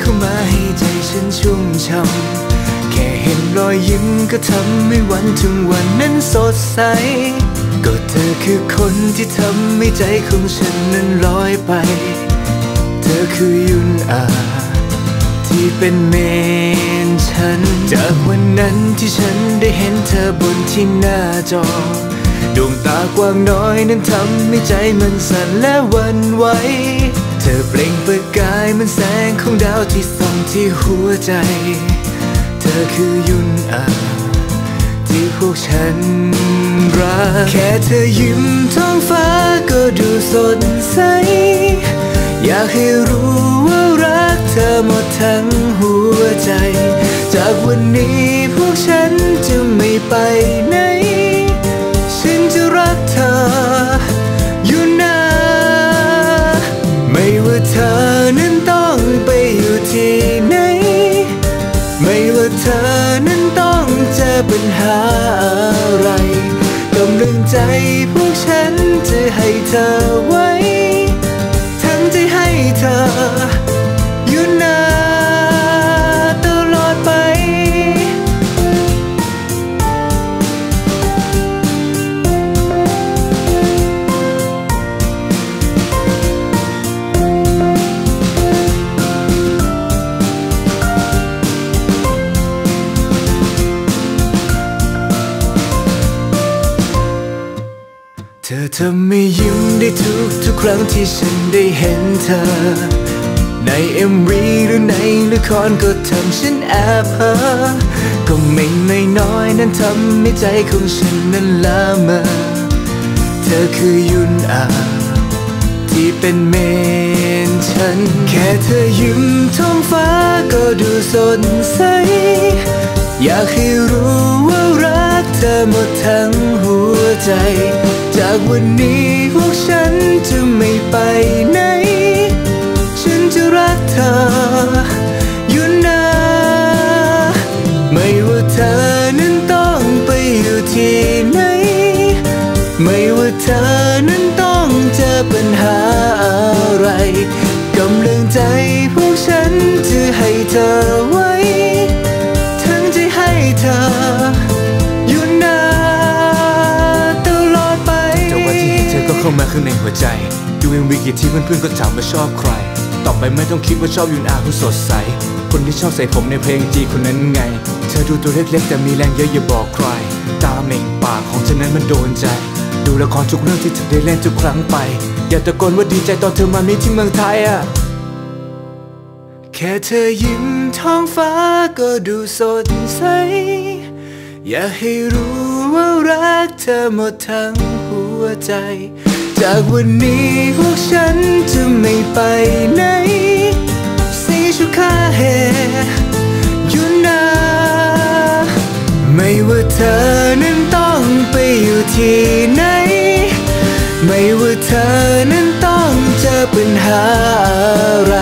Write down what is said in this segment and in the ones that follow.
เข้ามาให้ใจฉันชุ่มช่ำแค่เห็นรอยยิ้มก็ทำให้วันถึงวันนั้นสดใส ก็เธอคือคนที่ทำให้ใจของฉันนั้นลอยไป เธอคือยุนอาที่เป็นเมนฉัน จากวันนั้นที่ฉันได้เห็นเธอบนที่หน้าจอดวงตากว้างน้อยนั้นทำให้ใจมันสั่นและวันไหว แสงของดาวที่ส่องที่หัวใจ เธอคือยุนอาที่พวกฉันรัก แค่เธอยิ้มท้องฟ้าก็ดูสดใส อยากให้รู้ว่ารักเธอหมดทั้งหัวใจ จากวันนี้พวกฉันจะไม่ไปไหน ไม่ว่าเธอนั้นต้องเจอปัญหาอะไรกำลังใจพวกฉันจะให้เธอไว้ ธอทำให้ยิ้มได้ทุกทุกครั้งที่ฉันได้เห็นเธอ ใน MV หรือในละครก็ทำฉันแอบเพ้อก็ไม่ไม่น้อยนั้นทำให้ใจของฉันนั้นละเมอเธอคือยุนอาที่เป็นเมนฉัน แค่เธอยิ้มท้องฟ้าก็ดูสดใส อยากให้รู้ว่ารัก เธอหมดทั้งหัวใจ จากวันนี้พวกฉันจะไม่ไปไหน ฉันจะรักเธออยู่นาไม่ว่าเธอนั้นต้องไปอยู่ที่ไหน ไม่ว่าเธอนั้นต้องเจอปัญหาอะไรกำลังใจพวกฉันจะให้เธอไว้ ก็เข้ามาข้างในหัวใจ ดูเอ็มวีกี่ทีเพื่อนๆก็ถามว่าชอบใคร ต่อไปไม่ต้องคิดว่าชอบยุนอาผู้สดใส คนที่ชอบใส่ผมในเพลงจีคนนั้นไง เธอดูตัวเล็กๆแต่มีแรงเยอะอย่าบอกใคร ตาเหม่งปากของเธอนั้นมันโดนใจ ดูละครทุกเรื่องที่เธอได้เล่นทุกครั้งไป อย่าตะโกนว่าดีใจตอนเธอมามีที่เมืองไทยอะแค่เธอยิ้มท้องฟ้าก็ดูสดใส อยากให้รู้ว่ารักเธอหมดทั้งหัวใจ จากวันนี้พวกฉันจะไม่ไปไหน สีชุคาเฮยูนาไม่ว่าเธอนั้นต้องไปอยู่ที่ไหน ไม่ว่าเธอนั้นต้องเจอปัญหาอะไร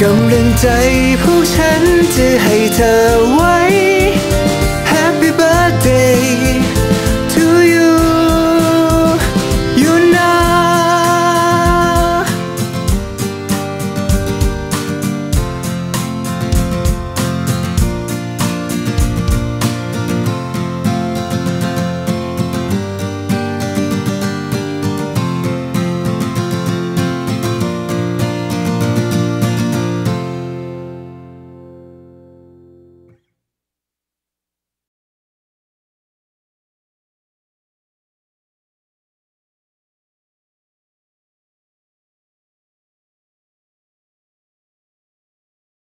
กำลังใจพวกฉันจะให้เธอ